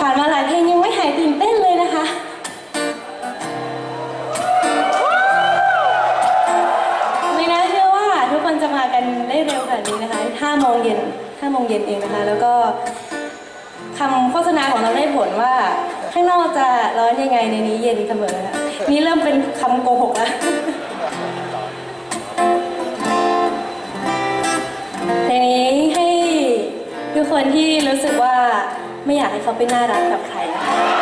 ผ่านมาหลายเพลงยังไม่หายตื่นเต้นเลยนะคะ ไม่น่าเชื่อว่าทุกคนจะมากันได้เร็วขนาดนี้นะคะ5โมงเย็น5โมงเย็นเองนะคะ แล้วก็คำโฆษณาของเราได้ผลว่า ข้างนอกจะร้อนยังไงในนี้เย็นเสมอนี่เริ่มเป็นคำโกหกแล้ว นที่รู้สึกว่าไม่อยากให้เขาไปน่ารักกับใครนะคะ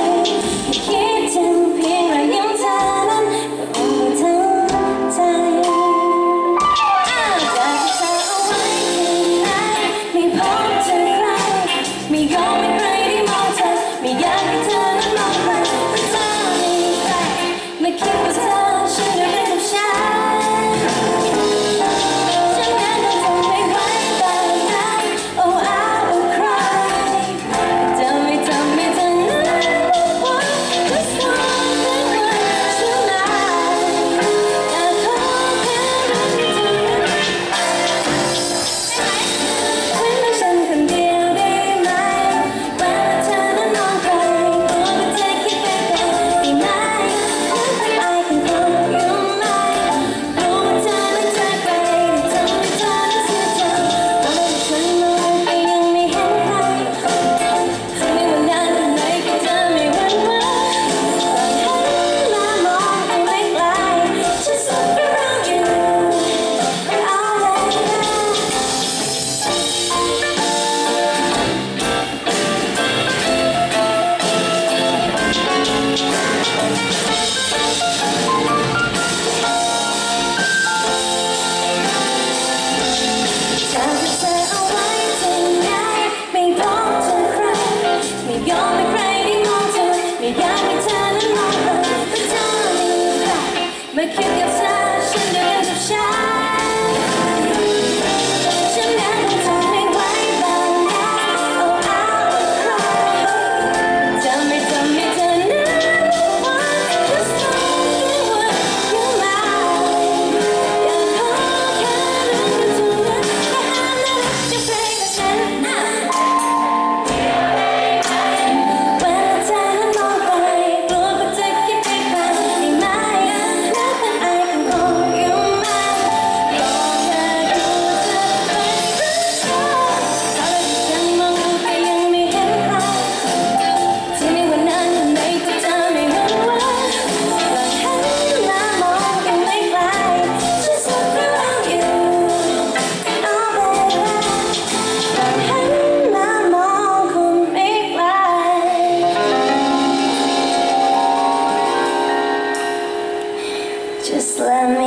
When